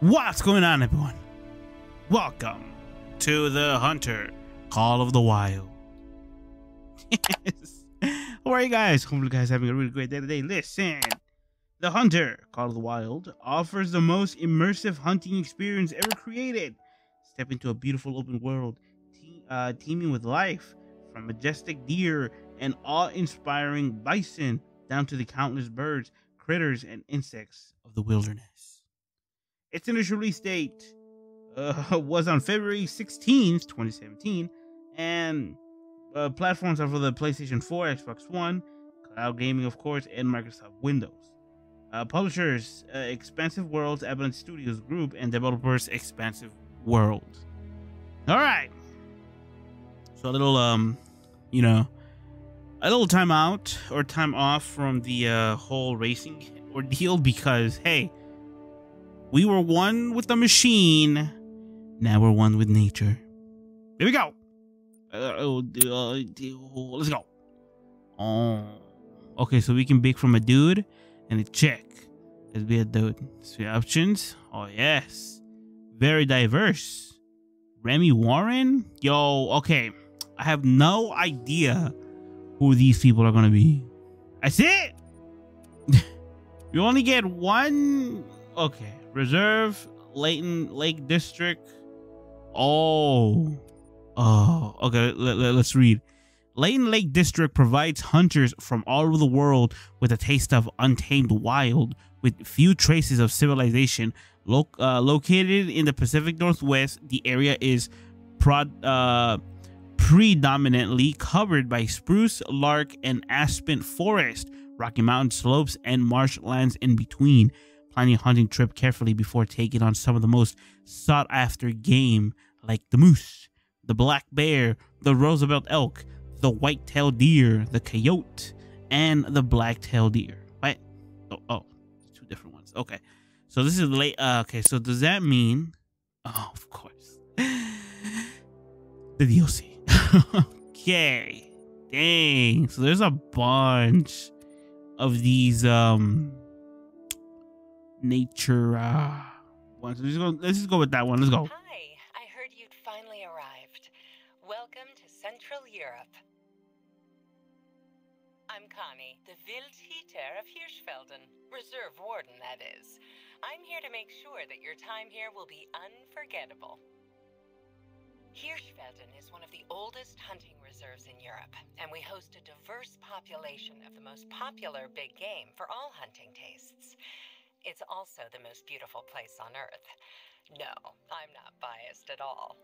What's going on, everyone? Welcome to the Hunter Call of the Wild. yes. How are you guys? Hope you guys having a really great day today. Listen, the Hunter Call of the Wild offers the most immersive hunting experience ever created. Step into a beautiful open world, te- uh, teeming with life, from majestic deer and awe-inspiring bison down to the countless birds, critters, and insects of the wilderness. Its initial release date uh, was on February 16th, 2017, and uh, platforms are for the PlayStation 4, Xbox One, cloud gaming, of course, and Microsoft Windows. Uh, publishers uh, Expansive Worlds, Avalanche Studios Group, and developers Expansive World. All right. So a little, um, you know, a little time out or time off from the uh, whole racing ordeal because, hey, we were one with the machine. Now we're one with nature. Here we go. Uh, oh, uh, let's go. Oh. Okay, so we can pick from a dude and a chick. Let's be a dude. See options. Oh, yes. Very diverse. Remy Warren? Yo, okay. I have no idea who these people are going to be. That's it. you only get one. Okay. Reserve, Layton Lake District. Oh. Oh, okay. Let, let, let's read. Layton Lake District provides hunters from all over the world with a taste of untamed wild with few traces of civilization. Lo- uh, located in the Pacific Northwest, the area is uh, predominantly covered by spruce, lark, and aspen forest, Rocky Mountain slopes, and marshlands in between. Planning a hunting trip carefully before taking on some of the most sought after game like the moose, the black bear, the Roosevelt elk, the white-tailed deer, the coyote, and the black-tailed deer. What? Oh, oh, two different ones. Okay. So this is late. Uh, okay. So does that mean? Oh, of course. the DLC. okay. Dang. So there's a bunch of these um nature uh ones. Let's just go let's just go with that one. Let's go. Hi, I heard you'd finally arrived. Welcome to Central Europe. I'm Connie, the Wildhüter of Hirschfelden. Reserve Warden, that is. I'm here to make sure that your time here will be unforgettable. Hirschfelden is one of the oldest hunting reserves in Europe, and we host a diverse population of the most popular big game for all hunting tastes. It's also the most beautiful place on Earth. No, I'm not biased at all.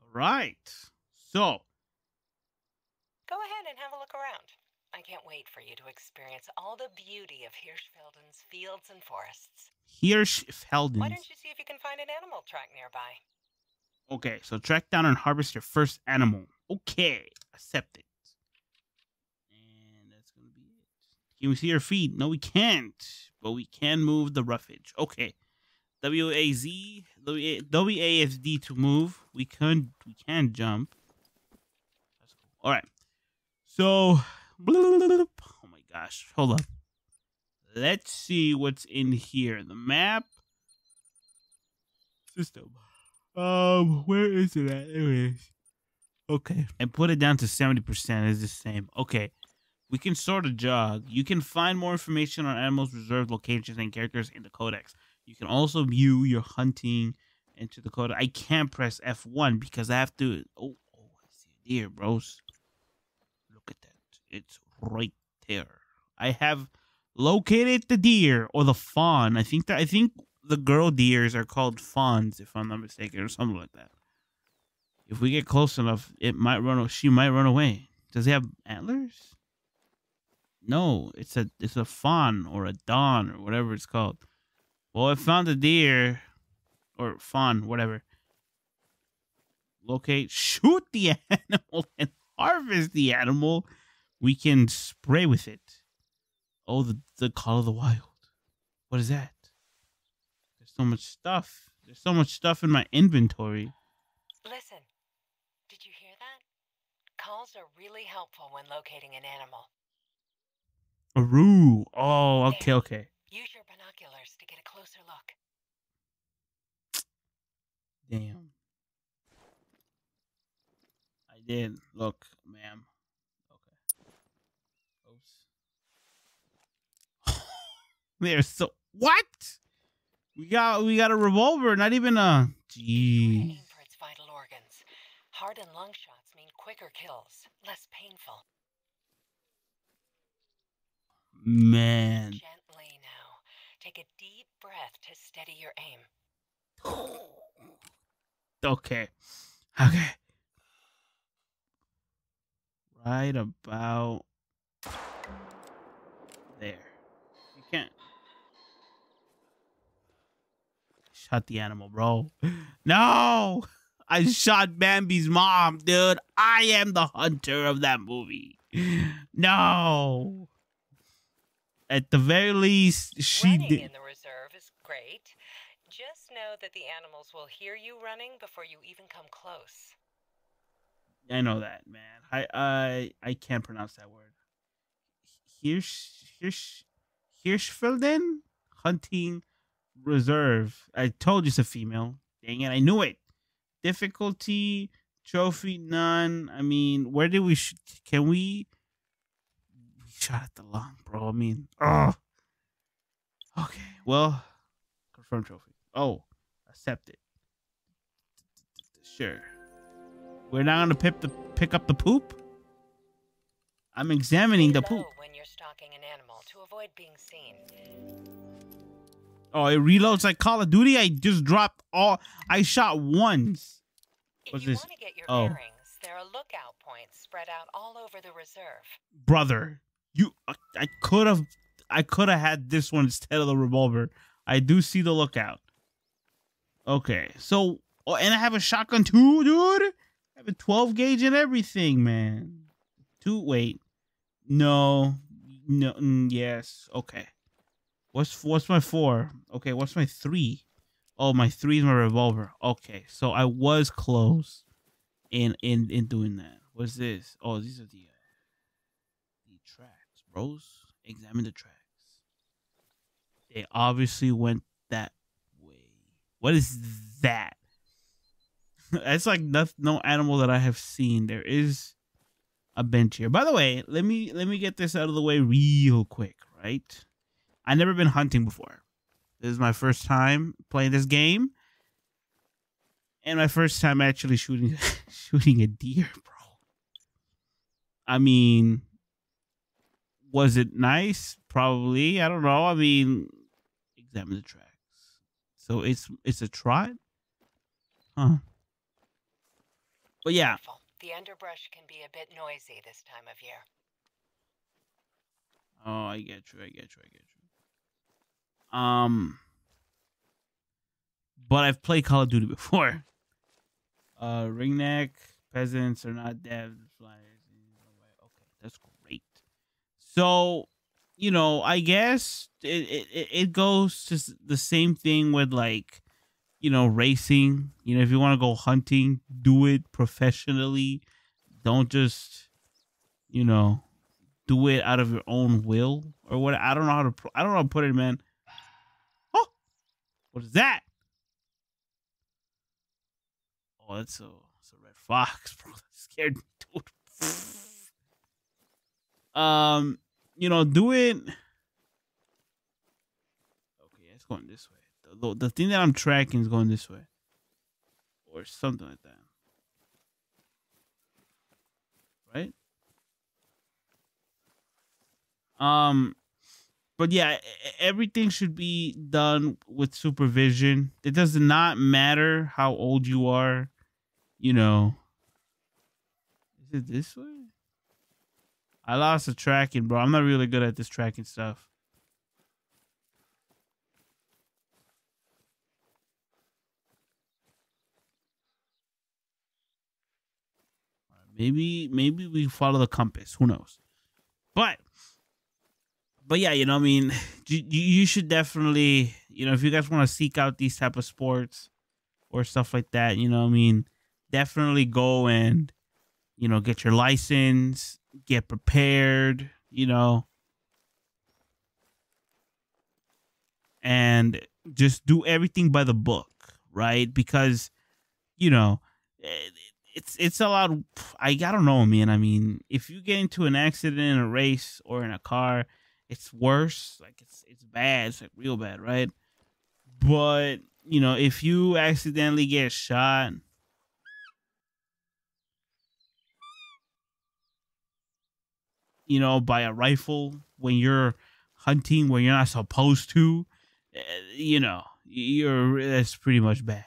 All right. So Go ahead and have a look around. I can't wait for you to experience all the beauty of Hirschfelden's fields and forests. Hirschfelden. Why don't you see if you can find an animal track nearby? Okay, so track down and harvest your first animal. Okay, accept it. And that's gonna be it. Can we see our feet? No, we can't. But we can move the roughage. Okay. W A Z W A- W A S D to move. We can we can jump. That's cool. All right. So, oh my gosh, hold up. Let's see what's in here. The map system. Um, where is it at? There it is. Okay. And put it down to 70% is the same. Okay. We can sort of jog. You can find more information on animals, reserved locations, and characters in the codex. You can also view your hunting into the codex. I can't press F1 because I have to. Oh, oh I see a deer, bros. Look at that. It's right there. I have located the deer or the fawn. I think that I think the girl deers are called fawns, if I'm not mistaken, or something like that. If we get close enough, it might run. She might run away. Does it have antlers? No, it's a it's a fawn or a dawn or whatever it's called. Well, I found a deer or fawn, whatever. Locate, shoot the animal, and harvest the animal. We can spray with it. Oh, the the call of the wild. What is that? There's so much stuff. There's so much stuff in my inventory. Listen, did you hear that? Call Calls are really helpful when locating an animal. Aru. Oh, okay, okay. Use your binoculars to get a closer look. Damn. I did. Look, ma'am. Okay. Oops. They're so what? We got we got a revolver, not even a Try to jeez. aim for its vital organs. Heart and lung shots mean quicker kills, less painful. Man. Gently now. Take a deep breath to steady your aim. Okay. Okay. Right about there. You can't shot the animal, bro. No! I shot Bambi's mom, dude. I am the hunter of that movie. No. At the very least, she running did. in the reserve is great. Just know that the animals will hear you running before you even come close. I know that, man. I I I can't pronounce that word. Hirsch Hirsch Hirschfelden hunting reserve. I told you it's a female. Dang it, I knew it. Difficulty trophy none. I mean, where did we? Sh- can we? We shot at the long, bro. I mean, oh. Okay, well, confirm trophy. Oh, accepted. Sure. We're not gonna pick the pick up the poop. I'm examining the poop. when you're stalking an animal to avoid being seen. Oh, it reloads like Call of Duty. I just dropped all. I shot once. If What's you this? want to get your Oh. bearings, there are lookout points spread out all over the reserve. brother. You, I could have, I could have had this one instead of the revolver. I do see the lookout. Okay, so oh, and I have a shotgun too, dude. I have a 12 gauge and everything, man. Two, wait, no, no, mm, yes, okay. What's what's my four? Okay, what's my three? Oh, my three is my revolver. Okay, so I was close in in in doing that. What's this? Oh, these are the uh, the tracks, bros. Examine the tracks. They obviously went that way. What is that? That's like no, no animal that I have seen. There is a bench here. By the way, let me let me get this out of the way real quick, right? I never been hunting before. This is my first time playing this game. And my first time actually shooting shooting a deer, bro. I mean, was it nice? Probably. I don't know. I mean, examine the tracks. So it's it's a trot, huh? But yeah, The underbrush can be a bit noisy this time of year. Oh, I get you. I get you. I get you. Um, but I've played Call of Duty before. Uh, ringneck pheasants are not devs. Okay, that's great. So, you know, I guess it it, it goes to the same thing with like, you know, racing. You know, if you want to go hunting, do it professionally. Don't just, you know, do it out of your own will or what I don't know how to I don't know how to put it, man. What is that? Oh, that's a it's a red fox, bro. That scared me, dude. Um, you know, do it. Okay, it's going this way. The, the thing that I'm tracking is going this way, or something like that. Right? Um, but yeah, everything should be done with supervision. It does not matter how old you are. You know, is it this way? I lost the tracking, bro. I'm not really good at this tracking stuff. Maybe, maybe we follow the compass. Who knows? But but yeah, you know, I mean, you, you should definitely, you know, if you guys want to seek out these type of sports or stuff like that, you know, I mean, definitely go and you know, get your license, get prepared, you know, and just do everything by the book, right? Because, you know, eh, it's it's a lot. I I don't know, man. I mean, if you get into an accident in a race or in a car, it's worse. Like it's it's bad. It's like real bad, right? But you know, if you accidentally get shot, you know, by a rifle when you're hunting where you're not supposed to, eh, you know, you're that's pretty much bad.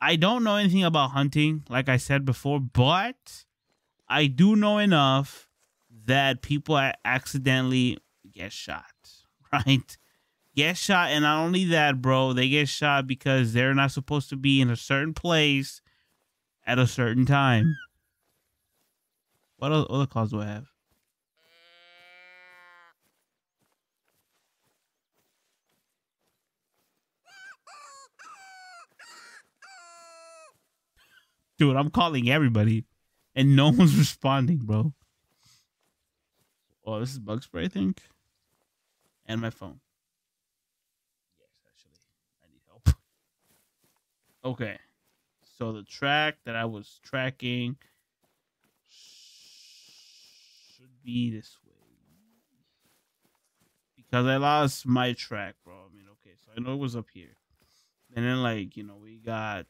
I don't know anything about hunting, like I said before, but I do know enough that people accidentally get shot, right? Get shot, and not only that, bro, they get shot because they're not supposed to be in a certain place at a certain time. What other calls do I have? Dude, I'm calling everybody and no one's responding, bro. Oh, this is bug spray, I think. And my phone. Yes, actually. I need help. Okay. So the track that I was tracking should be this way. Because I lost my track, bro. I mean, okay, so I know it was up here. And then like, you know, we got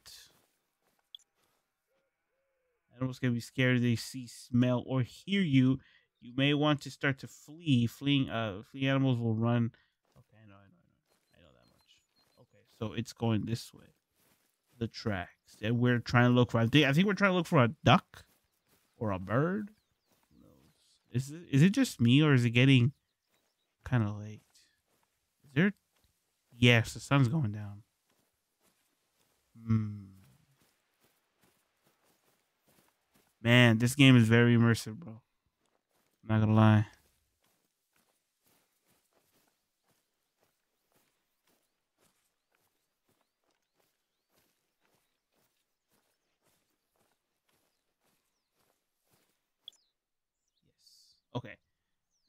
Animals can be scared they see, smell, or hear you. You may want to start to flee. Fleeing, uh, fleeing animals will run. Okay, I know, I know, I know, I know that much. Okay, so it's going this way. The tracks that we're trying to look for. I think, I think we're trying to look for a duck or a bird. Who knows? Is it, is it just me or is it getting kind of late? Is there? Yes, the sun's going down. Hmm. Man, this game is very immersive, bro. I'm not gonna lie. Yes. Okay.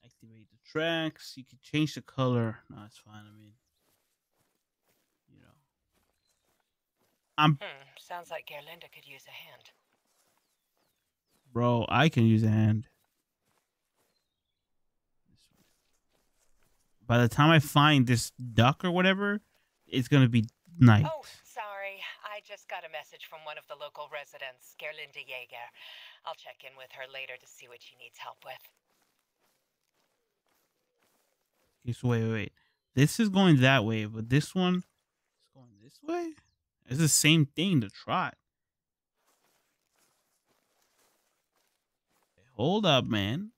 Activate the tracks. You can change the color. No, it's fine. I mean, you know. I'm. Hmm. Sounds like Gerlinda could use a hand. Bro, I can use a hand. By the time I find this duck or whatever, it's gonna be night. Oh, sorry. I just got a message from one of the local residents, Gerlinda Jaeger. I'll check in with her later to see what she needs help with. Okay, so wait, wait, wait. This is going that way, but this one is going this way? It's the same thing, the trot. Hold up, man.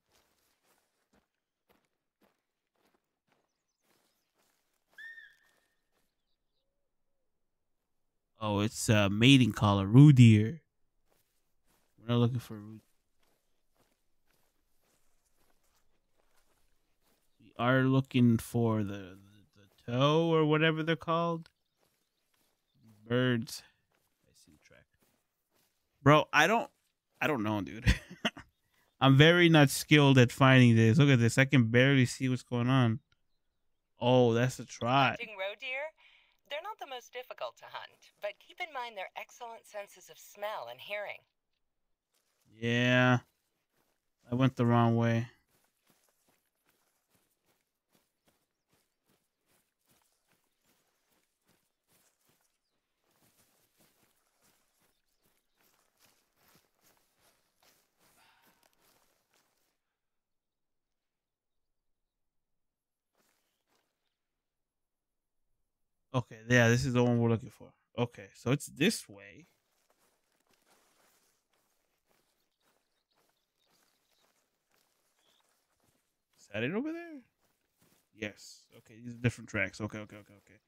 Oh, it's uh, a mating collar, Rudir. We're not looking for Rudir. We are looking for the, the, the toe or whatever they're called. Birds. I see track. Bro, I don't I don't know, dude. I'm very not skilled at finding this. Look at this. I can barely see what's going on. Oh, that's a try. Roe deer? They're not the most difficult to hunt, but keep in mind their excellent senses of smell and hearing. Yeah. I went the wrong way. Okay, yeah, this is the one we're looking for. Okay, so it's this way. Is that it over there? Yes. Okay, these are different tracks. Okay, okay, okay, okay.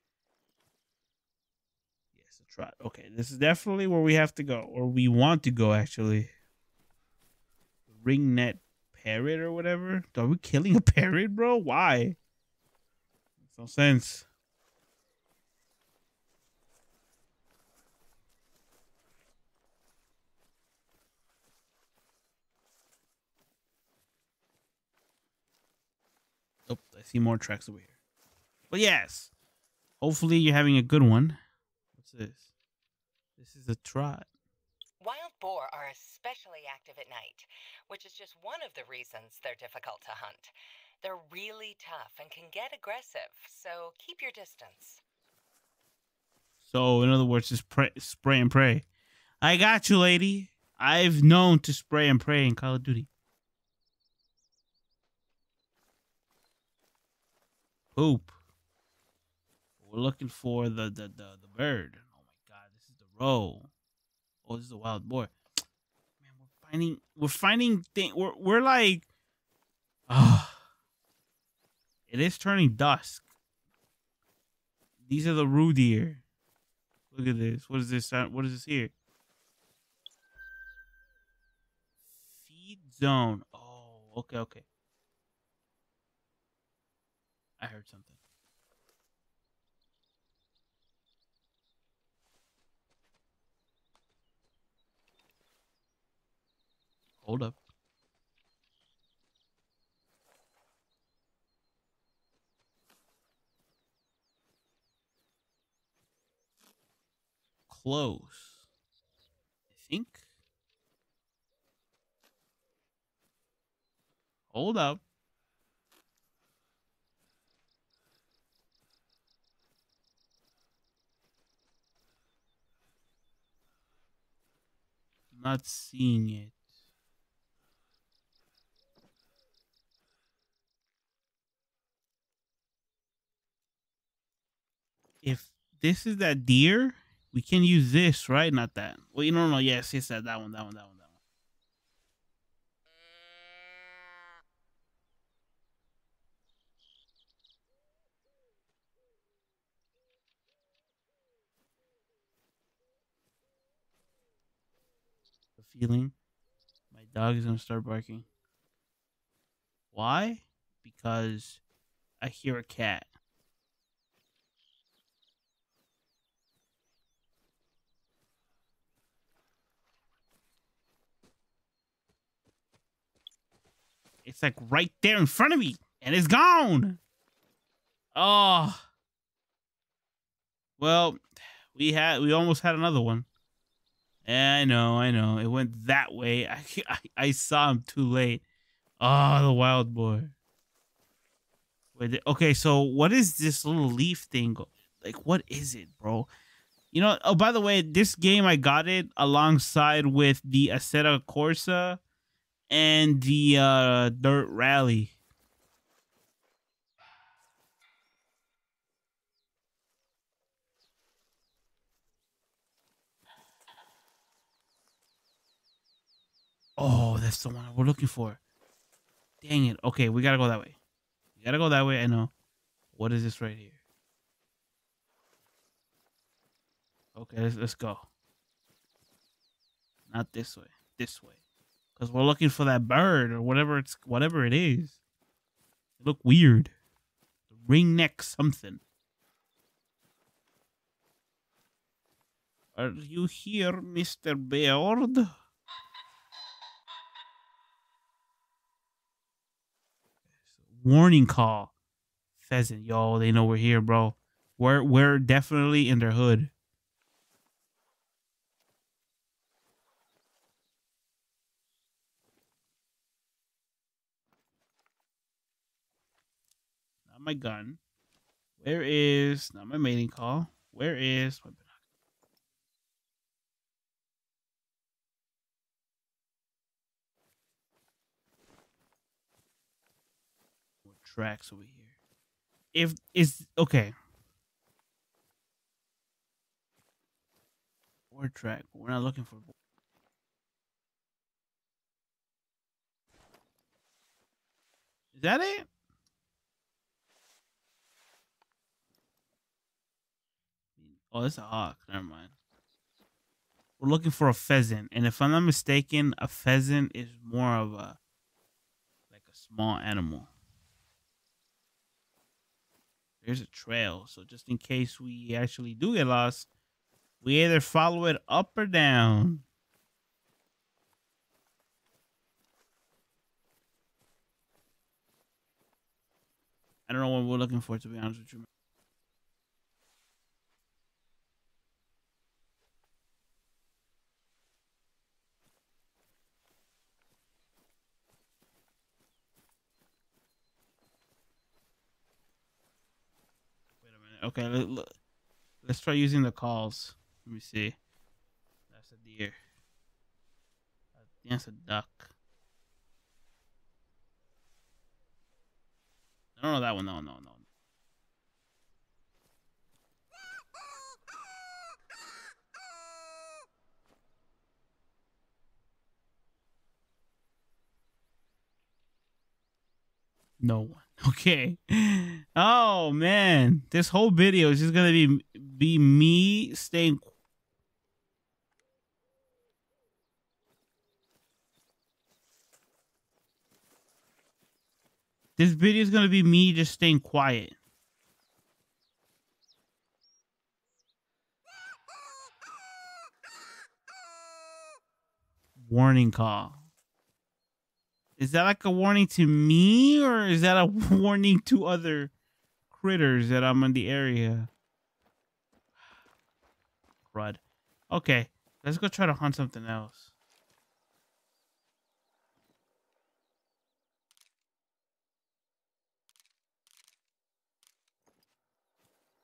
Yes, a trot. Okay, this is definitely where we have to go, or we want to go, actually. Ringnet parrot or whatever. Are we killing a parrot, bro? Why? No sense. I see more tracks over here. But yes, hopefully you're having a good one. What's this? This is a trot. Wild boar are especially active at night, which is just one of the reasons they're difficult to hunt. They're really tough and can get aggressive, so keep your distance. So, in other words, just pray, spray and pray. I got you, lady. I've known to spray and pray in Call of Duty. Poop. We're looking for the the the, the bird. Oh my god, this is the roe. Oh, this is a wild boar. Man, we're finding we're finding thing. We're we're like, ah, it is turning dusk. These are the rue deer. Look at this. What is this? What is this here? Feed zone. Oh, okay, okay. I heard something. Hold up. Close. I think. Hold up. Not seeing it. If this is that deer, we can use this, right? Not that. Well, you don't know. Yes, yes, that, that one, that one, that one, feeling my dog is gonna start barking. Why? Because I hear a cat. It's like right there in front of me, and it's gone. Oh. Well, we had we almost had another one. I know, I know. It went that way. I, I, I saw him too late. Oh, the wild boy. Wait, okay, so what is this little leaf thing? Like, what is it, bro? You know, oh, by the way, this game, I got it alongside with the Assetto Corsa and the uh, Dirt Rally. Oh, that's the one we're looking for. Dang it. Okay, we gotta go that way. We gotta go that way. I know. What is this right here? Okay, let's, let's go. Not this way. This way because we're looking for that bird or whatever it's whatever it is. Look weird. Ring neck something. Are you here, Mr. Beard? Warning call. Pheasant, y'all, they know we're here, bro. We're we're definitely in their hood. Not my gun? Where is not my mating call? Where is my More tracks over here. If is okay. More track. We're not looking for. Is that it? Oh, it's a hawk. Never mind. We're looking for a pheasant, and if I'm not mistaken, a pheasant is more of a like a small animal. There's a trail, so just in case we actually do get lost, we either follow it up or down. I don't know what we're looking for, to be honest with you. Okay, let, let, let's try using the calls. Let me see. That's a deer. That's a duck. No, no, that one. No, no, no. No one. Okay. Oh man, this whole video is just gonna be be me staying. This video is gonna be me just staying quiet. Warning call. Is that like a warning to me or is that a warning to other critters that I'm in the area? Crud. Okay, let's go try to hunt something else.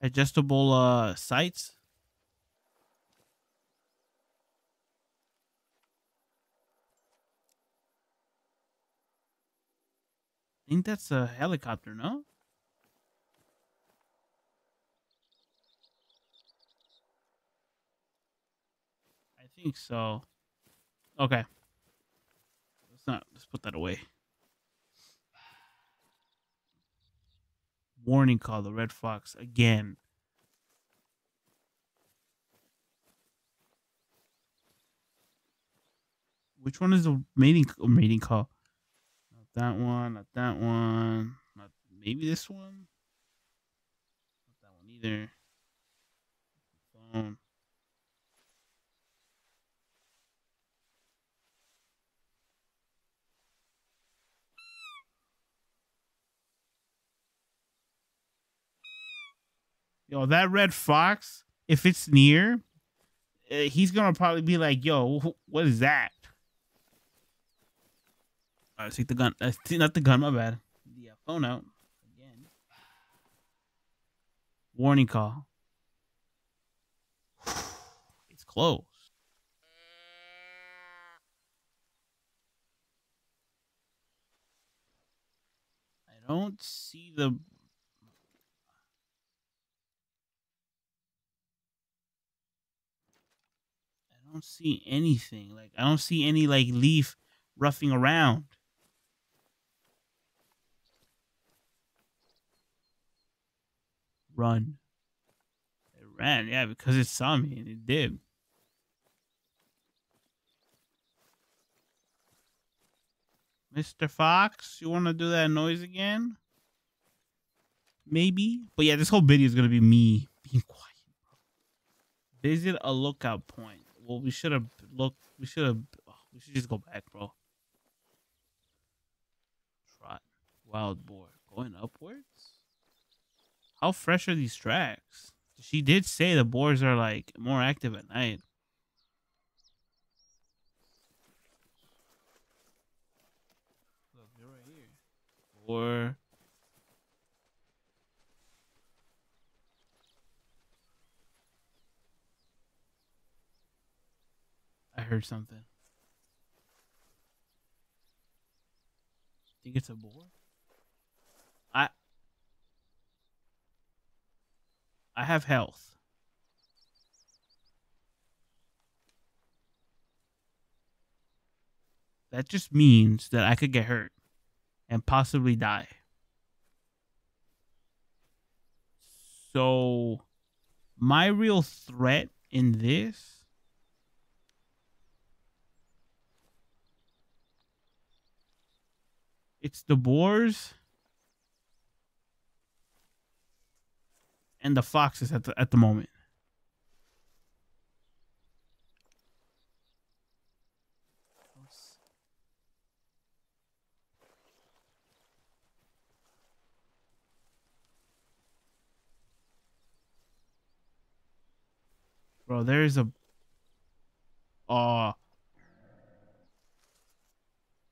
Adjustable uh sights. I think that's a helicopter, no? I think so. Okay. Let's not let's put that away. Warning call, the red fox again. Which one is the mating mating call? That one, not that one, not maybe this one. Not that one either. Phone. Yo, that red fox, if it's near, uh, he's gonna probably be like, "Yo, what is that?" All right, take the gun. Uh, not the gun. My bad. The uh, phone out again. Warning call. It's close. I don't see the. I don't see anything. Like I don't see any like leaf roughing around. Run. It ran, yeah, because it saw me and it did. Mr. Fox, you want to do that noise again? Maybe. But yeah, this whole video is going to be me being quiet. Visit a lookout point. Well, we should have looked. We should have. Oh, we should just go back, bro. Trot. Wild boar. Going upwards? How fresh are these tracks? She did say the boars are like more active at night. Look, they're right here. Or I heard something. Think it's a boar? I have health. That just means that I could get hurt and possibly die. So, my real threat in this it's the boars and the Foxes at the at the moment. Bro, there is a Oh. Uh,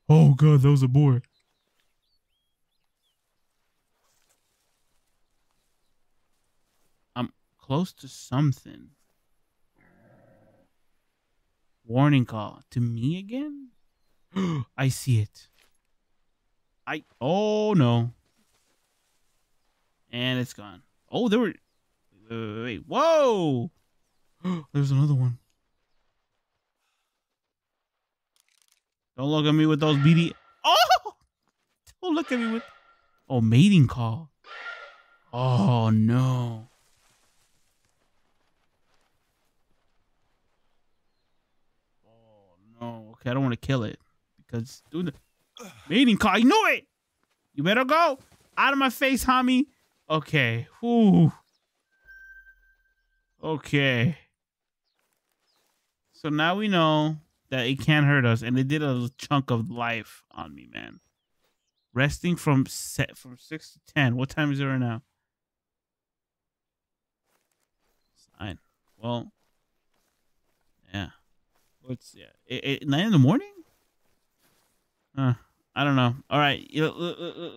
oh god, that was a boar. Close to something. Warning call. To me again? I see it. I. Oh no. And it's gone. Oh, there were. Wait, wait, wait. Whoa! There's another one. Don't look at me with those beady. Oh! Don't look at me with. Oh, mating call. Oh no. Oh no. Okay, I don't want to kill it because doing the mating call. You knew it. You better go out of my face, homie. Okay. Whew. Okay. So now we know that it can't hurt us, and it did a chunk of life on me, man. Resting from set from six to ten. What time is it right now? Nine. Well, yeah. What's yeah? Nine in the morning? Uh, I don't know. All right. Uh, uh, uh,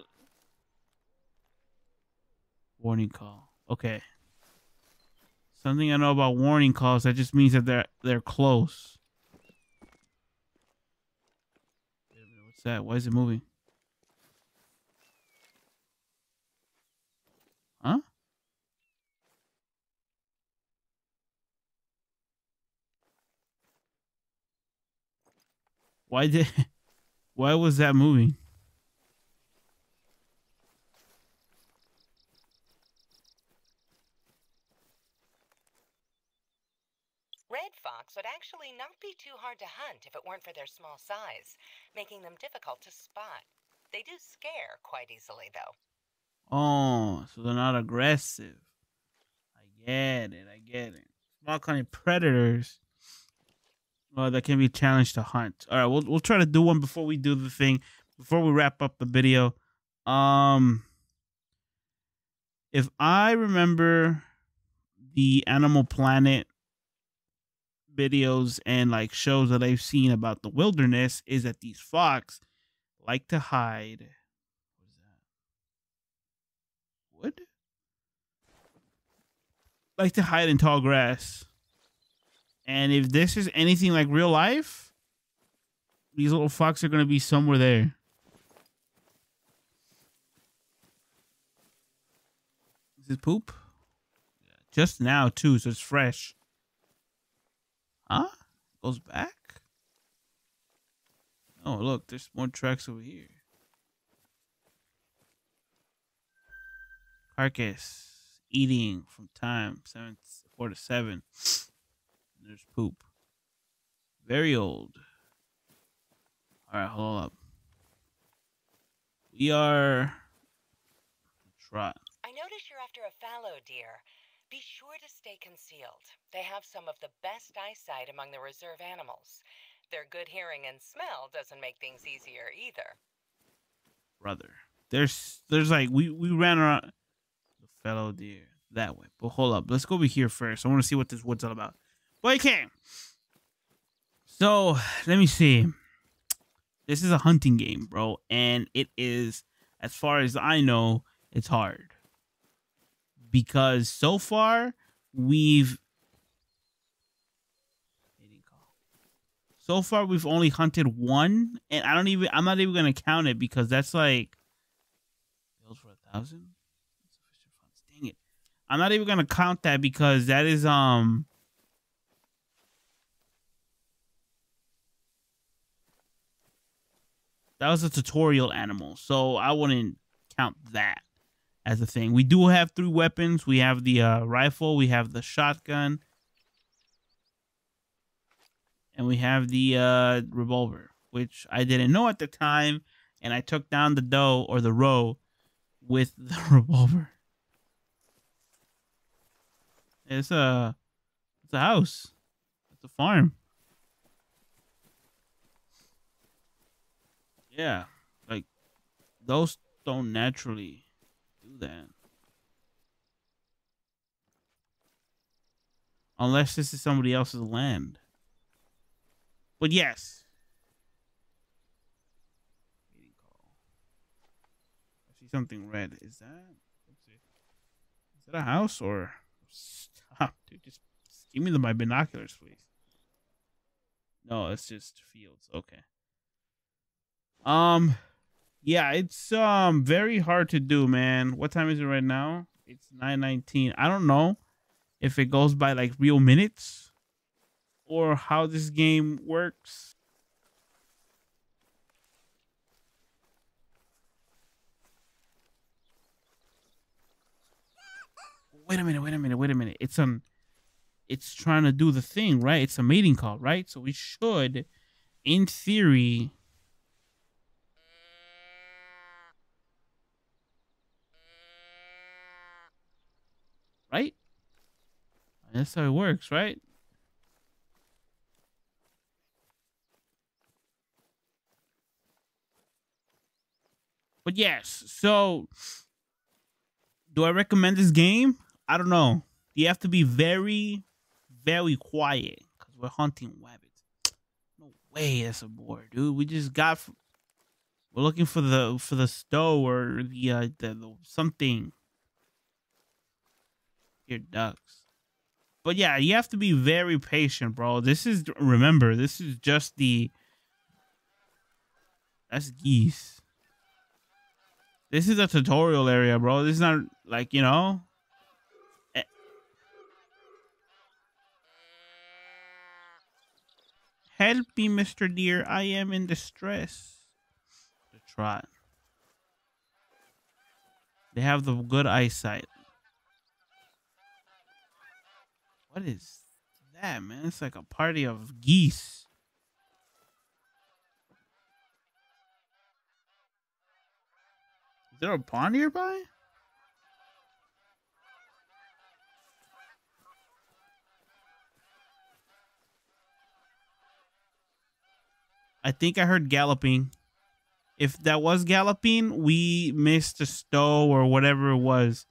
warning call. Okay. Something I know about warning calls that just means that they're they're close. What's that? Why is it moving? Huh? Why did why was that moving? Red fox would actually not be too hard to hunt if it weren't for their small size, making them difficult to spot. They do scare quite easily, though. Oh, so they're not aggressive. I get it. I get it. Small kind of predators. Well, that can be challenged to hunt. All right, we'll we'll try to do one before we do the thing. Before we wrap up the video, um, if I remember the Animal Planet videos and like shows that I've seen about the wilderness, is that these fox like to hide. What is that? Wood? Like to hide in tall grass. And if this is anything like real life, these little fox are going to be somewhere there. Is it poop? Just now, too, so it's fresh. Huh? Goes back? Oh, look, there's more tracks over here. Carcass eating from time seven four to seven. There's poop. Very old. All right, hold up. We are trot. I notice you're after a fallow deer. Be sure to stay concealed. They have some of the best eyesight among the reserve animals. Their good hearing and smell doesn't make things easier either. Brother, there's there's like we we ran around the fallow deer that way. But hold up, let's go over here first. I want to see what this wood's all about. Okay. So let me see. This is a hunting game, bro, and it is, as far as I know, it's hard because so far we've so far we've only hunted one, and I don't even I'm not even gonna count it because that's like bills for a thousand. Dang it! I'm not even gonna count that because that is um. That was a tutorial animal, so I wouldn't count that as a thing. We do have three weapons. We have the uh, rifle, we have the shotgun, and we have the uh, revolver, which I didn't know at the time, and I took down the doe or the roe with the revolver. It's a, it's a house. It's a farm. Yeah, like those don't naturally do that. Unless this is somebody else's land. But yes. I see something red. Is that? Is that a house or? Stop, dude. Just give me the, my binoculars, please. No, it's just fields. Okay. Um, yeah, it's um very hard to do, man. What time is it right now? It's nine nineteen. I don't know if it goes by like real minutes or how this game works. Wait a minute, wait a minute, wait a minute. It's um it's trying to do the thing, right? It's a mating call, right? So we should in theory right? That's how it works, right? But yes, so do I recommend this game? I don't know. You have to be very, very quiet because we're hunting rabbits. No way, that's a boar, dude. We just got. We're looking for the for the stove or the uh the, the something. Your ducks. But yeah, you have to be very patient, bro. This is remember, this is just the that's geese. This is a tutorial area, bro. This is not like, you know. Eh. Help me, Mr. Deer. I am in distress. The trot. They have the good eyesight. What is that, man? It's like a party of geese. Is there a pond nearby? I think I heard galloping. If that was galloping, we missed a stow or whatever it was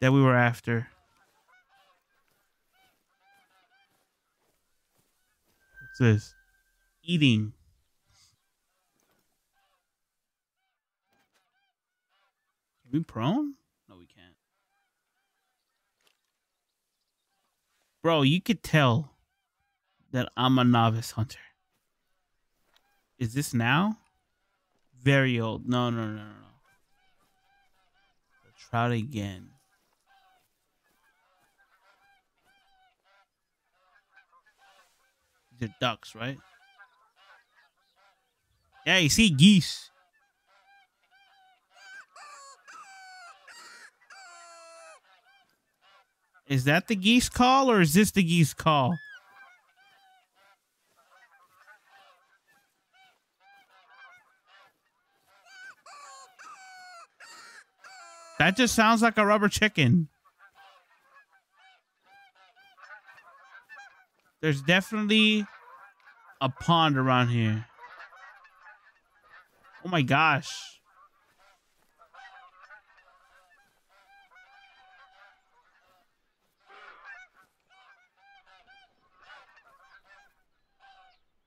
that we were after. What's this? Eating. Can we prone? No, we can't. Bro, you could tell that I'm a novice hunter. Is this now? Very old. No, no, no, no, no. Trout again. These are ducks, right? Yeah, you see geese. Is that the geese call or is this the geese call? That just sounds like a rubber chicken. There's definitely a pond around here. Oh my gosh.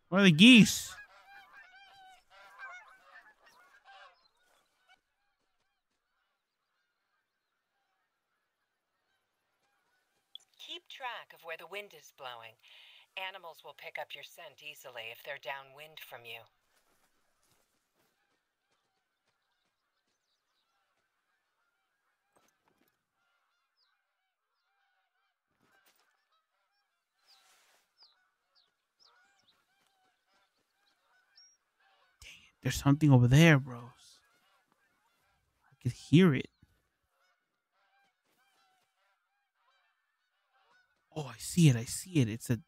Where are the geese? Keep track of where the wind is blowing. Animals will pick up your scent easily if they're downwind from you. There's something over there, bros. I could hear it. Oh, I see it. I see it. It's a.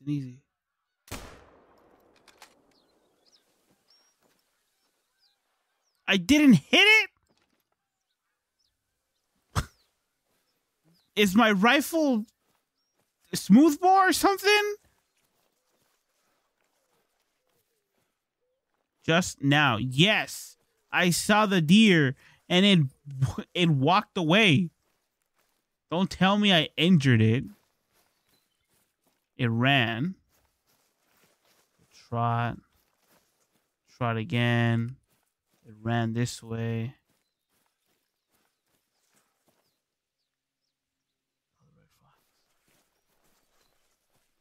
and easy. I didn't hit it? Is my rifle smoothbore or something? Just now. Yes. I saw the deer and it it walked away. Don't tell me I injured it. It ran. Trot. Trot again. It ran this way.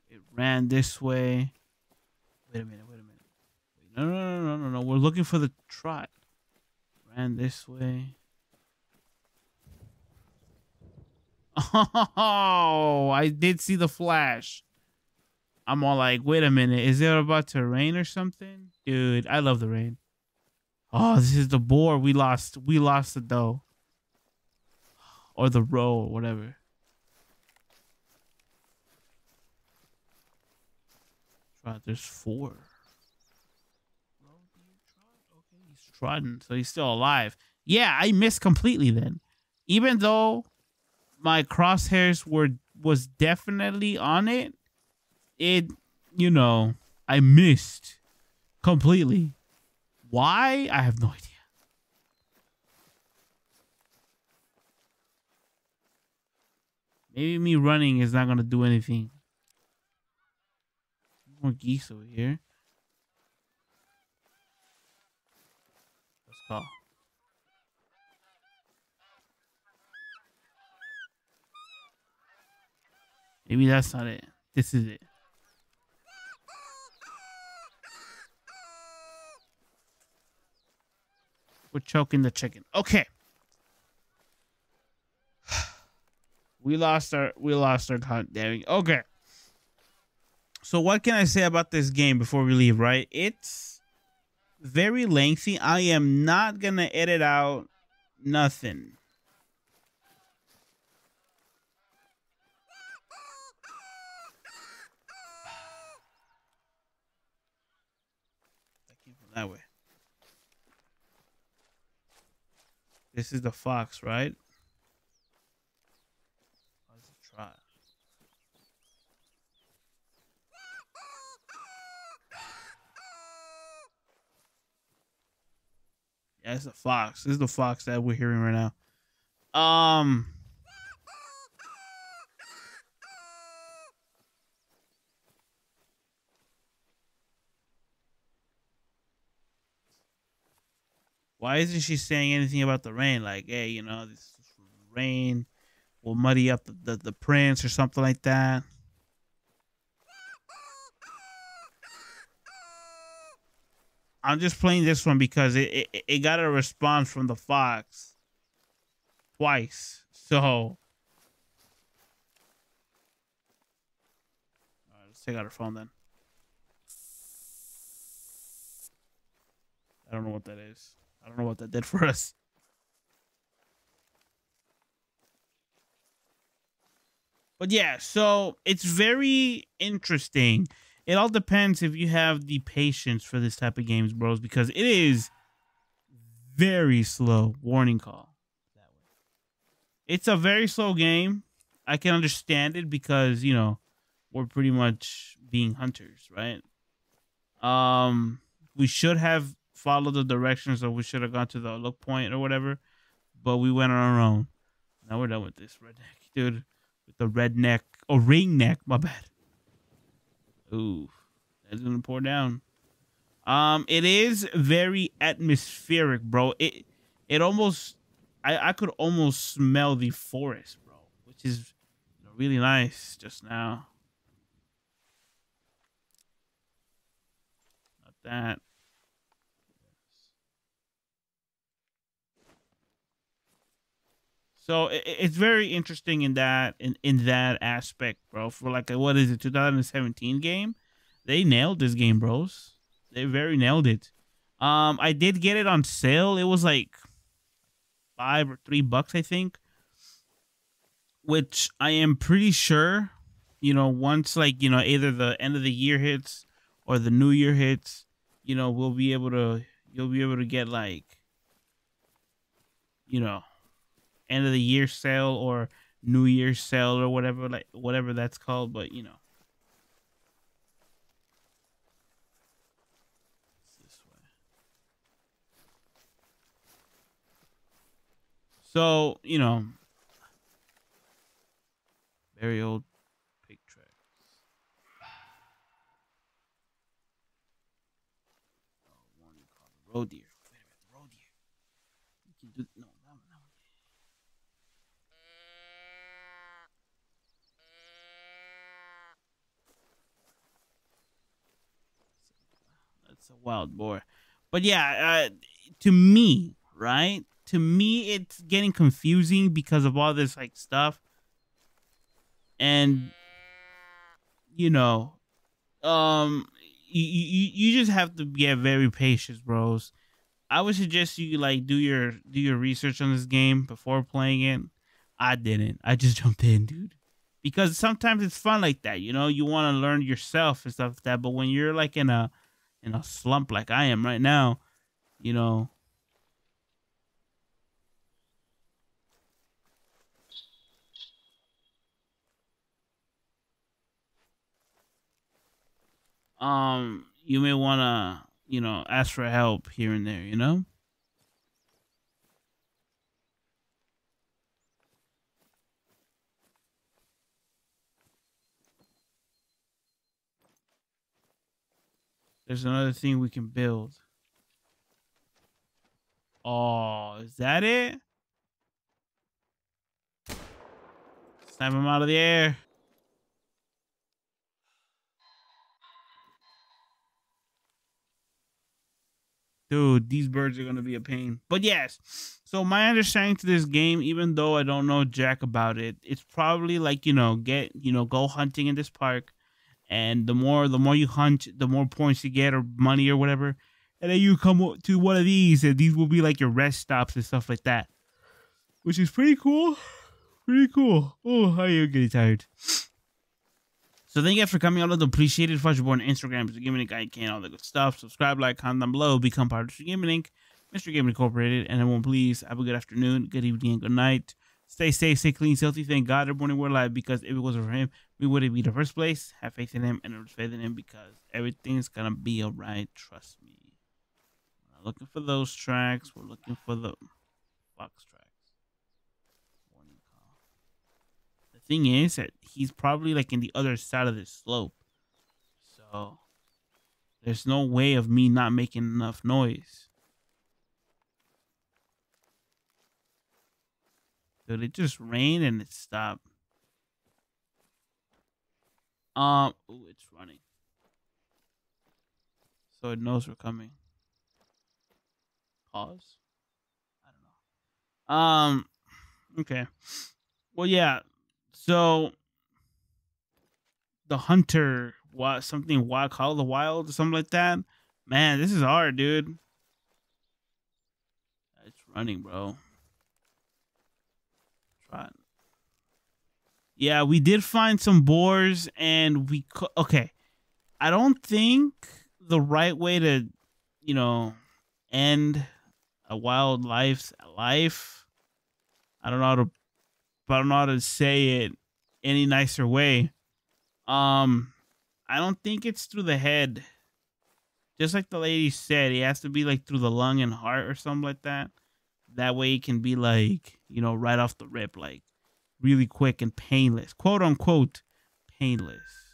It ran this way. Wait a minute, wait a minute. No, no, no, no, no, no. We're looking for the trot. Ran this way. Oh, I did see the flash. I'm all like, wait a minute, is it about to rain or something? Dude, I love the rain. Oh, this is the boar. We lost. We lost the doe. Or the roe or whatever. Right, there's four. Okay, he's trotting, so he's still alive. Yeah, I missed completely then. Even though my crosshairs were was definitely on it, it you know, I missed completely. Why? I have no idea. Maybe me running is not gonna do anything. More geese over here. Let's go. Maybe that's not it. This is it. We're choking the chicken. Okay. We lost our we lost our hunt, damn. Okay. So what can I say about this game before we leave, right? It's very lengthy. I am not gonna edit out nothing. That way. This is the fox, right? Let's try. Yeah, it's a fox. This is the fox that we're hearing right now. Um. Why isn't she saying anything about the rain? Like, hey, you know, this rain will muddy up the, the, the prints or something like that. I'm just playing this one because it, it, it got a response from the Fox twice. So, let's take out her phone then. I don't know what that is. I don't know what that did for us. But yeah, so it's very interesting. It all depends if you have the patience for this type of games, bros, because it is very slow. Warning call. It's a very slow game. I can understand it because, you know, we're pretty much being hunters, right? Um we should have followed the directions or we should have gone to the look point or whatever, but we went on our own. Now we're done with this redneck, dude. With the redneck or oh, ring neck, my bad. Ooh, that's gonna pour down. Um, it is very atmospheric, bro. It it almost I I could almost smell the forest, bro, which is really nice just now. Not that. So it, it's very interesting in that in, in that aspect, bro. For like a, what is it, 2017 game? They nailed this game, bros. They very nailed it. Um, I did get it on sale. It was like five or three bucks, I think. Which I am pretty sure, you know, once like you know either the end of the year hits or the new year hits, you know, we'll be able to you'll be able to get like, you know, end of the year sale or New Year's sale or whatever like whatever that's called, but you know. So, you know, very old pig tracks. Oh, deer. Wait a minute, roe deer. You can do no, that one, that one. That's a wild boar. But yeah, uh, to me, right? To me, it's getting confusing because of all this like stuff, and you know, um, you you, you just have to get very patient, bros. I would suggest you like do your do your research on this game before playing it. I didn't. I just jumped in, dude. Because sometimes it's fun like that, you know. You want to learn yourself and stuff like that. But when you're like in a in a slump like I am right now, you know, um, you may want to, you know, ask for help here and there, you know? There's another thing we can build. Oh, is that it? Snipe him out of the air. Dude, these birds are gonna be a pain. But yes, so my understanding to this game, even though I don't know jack about it, it's probably like you know, get you know, go hunting in this park, and the more the more you hunt, the more points you get or money or whatever, and then you come to one of these, and these will be like your rest stops and stuff like that, which is pretty cool. Pretty cool. Oh, I am getting tired. So thank you guys for coming. Of the appreciated. Fudge Born Instagram, Mr. Gaming Link, I can, all the good stuff. Subscribe, like, comment down below, become part of Mystery Gaming Inc., Mystery Gaming Incorporated, and everyone please have a good afternoon, good evening, good night. Stay safe, stay clean, healthy. Thank God every morning we're alive because if it wasn't for him, we wouldn't be the first place. Have faith in him and have faith in him because everything's gonna be alright. Trust me. We're looking for those tracks. We're looking for the box tracks. Warning call. The thing is that he's probably like in the other side of this slope. So there's no way of me not making enough noise. Dude, it just rained and it stopped. Um, ooh, it's running. So it knows we're coming. Pause. I don't know. Um, okay. Well, yeah. So the hunter, what something wild, call the wild, or something like that. Man, this is hard, dude. It's running, bro. Yeah, we did find some boars, and we okay. I don't think the right way to, you know, end a wildlife's life. I don't know how to, I don't know how to say it any nicer way. Um, I don't think it's through the head. Just like the lady said, it has to be like through the lung and heart or something like that. That way it can be like, you know, right off the rip, like really quick and painless. Quote unquote painless.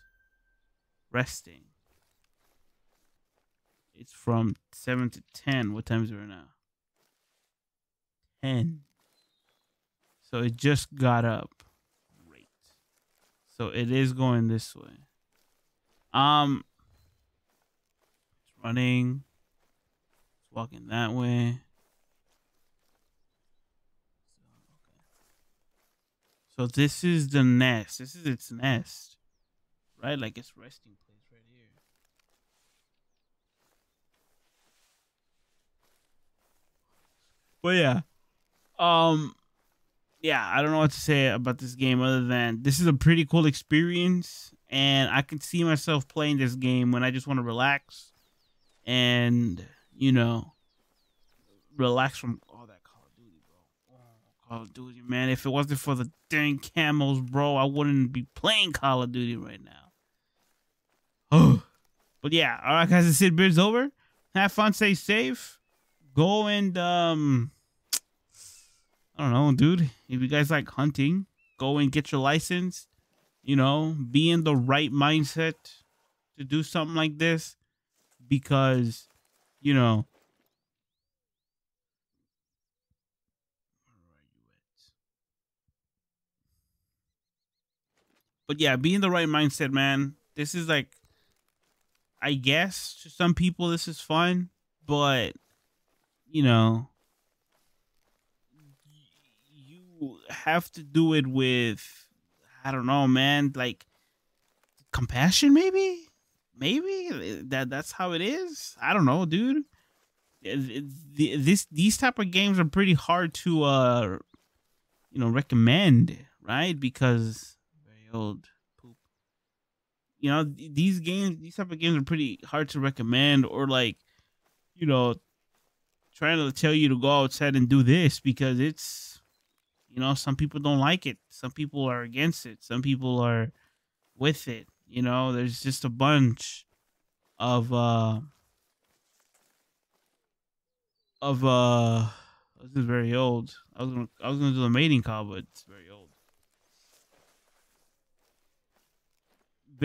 Resting. It's from seven to ten. What time is it right now? Ten. So it just got up. Great. So it is going this way. Um it's running. It's walking that way. So this is the nest. This is its nest. Right? Like its resting place right here. But yeah. Um yeah, I don't know what to say about this game other than this is a pretty cool experience and I can see myself playing this game when I just want to relax and you know relax from all that Call of Duty, bro. Oh, Call of Duty, man. If it wasn't for the dang camos, bro, I wouldn't be playing Call of Duty right now. Oh. But yeah, all right, guys, the Sid Beard's over. Have fun, stay safe. Go and um I don't know, dude. If you guys like hunting, go and get your license. You know, be in the right mindset to do something like this because, you know, but yeah, be in the right mindset, man. This is like, I guess to some people this is fun, but you know, you have to do it with, I don't know, man, like compassion, maybe, maybe that that's how it is. I don't know, dude. This these type of games are pretty hard to uh, you know, recommend, right? Because poop. You know, these games, these type of games are pretty hard to recommend or like, you know, trying to tell you to go outside and do this because it's, you know, some people don't like it. Some people are against it. Some people are with it. You know, there's just a bunch of, uh, of, uh, this is very old. I was gonna, I was gonna do the mating call, but it's very old.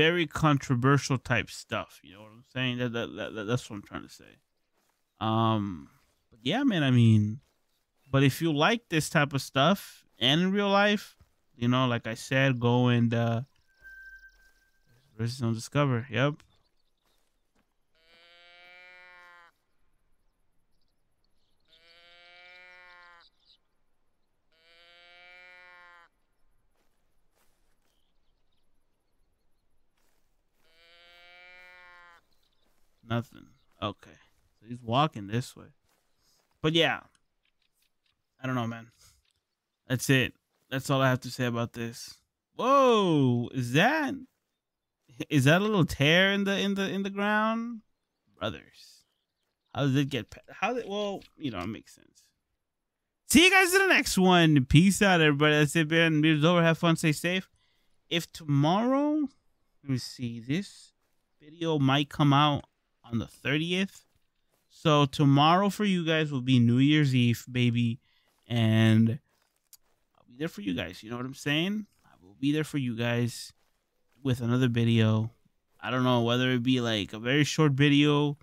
Very controversial type stuff. You know what I'm saying? That, that, that that's what I'm trying to say. Um, but yeah, man. I mean, but if you like this type of stuff and in real life, you know, like I said, go and uh, versus on Discover. Yep. Nothing. Okay. So he's walking this way. But yeah. I don't know, man. That's it. That's all I have to say about this. Whoa, is that is that a little tear in the in the in the ground? Brothers. How does it get how did well, you know, it makes sense. See you guys in the next one. Peace out, everybody. That's it, man. Meter's over. Have fun. Stay safe. If tomorrow, let me see, this video might come out on the 30th. So tomorrow for you guys will be New Year's Eve, baby. And I'll be there for you guys. You know what I'm saying? I will be there for you guys with another video. I don't know whether it be like a very short video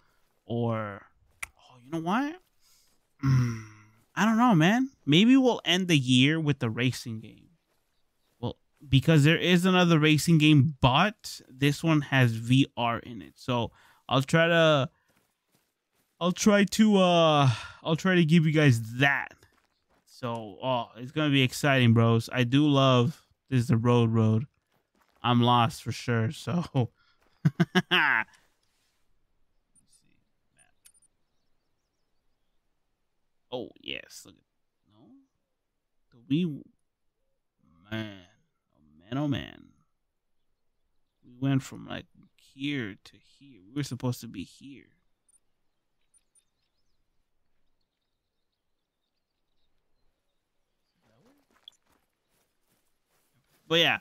or oh, you know what? Mm, I don't know, man. Maybe we'll end the year with the racing game. Well, because there is another racing game, but this one has VR in it. So I'll try to I'll try to uh I'll try to give you guys that. So oh it's gonna be exciting, bros. I do love this is the road road. I'm lost for sure, so Oh yes, look at no. The we man, oh man, oh man. We went from like here to here. We were supposed to be here. But yeah,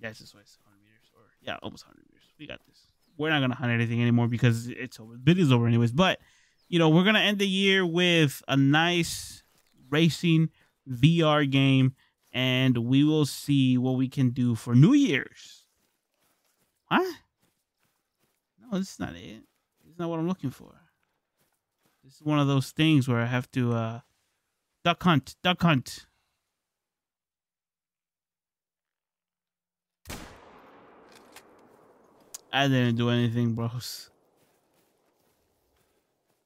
yeah, it's just way. 100 meters, or yeah, almost 100 meters. We got this. We're not gonna hunt anything anymore because it's over. The bid is over anyways. But you know, we're gonna end the year with a nice racing VR game, and we will see what we can do for New Year's. Huh? No, this is not it. This is not what I'm looking for. This is one of those things where I have to uh duck hunt, duck hunt. I didn't do anything, bros.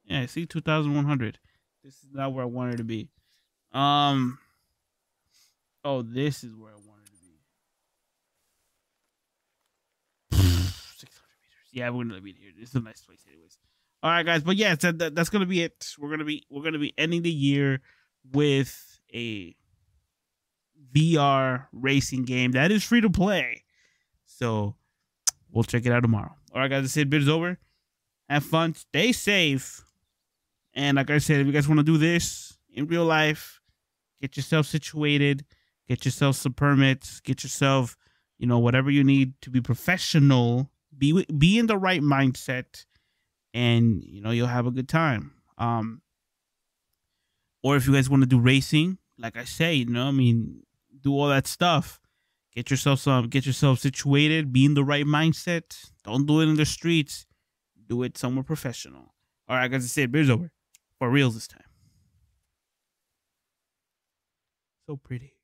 Yeah, I see 2100. This is not where I wanted to be. Um Oh, this is where I wanted yeah, we're gonna be here. This is a nice place, anyways. All right, guys, but yeah, so that, that's gonna be it. We're gonna be we're gonna be ending the year with a VR racing game that is free to play. So we'll check it out tomorrow. All right, guys, the Sid bid is over. Have fun, stay safe, and like I said, if you guys want to do this in real life, get yourself situated, get yourself some permits, get yourself, you know, whatever you need to be professional be be in the right mindset and you know you'll have a good time um or if you guys want to do racing like I say, you know, I mean, do all that stuff. Get yourself some, get yourself situated, be in the right mindset. Don't do it in the streets. Do it somewhere professional. All right, guys, I said, beer's over. For real this time. So pretty.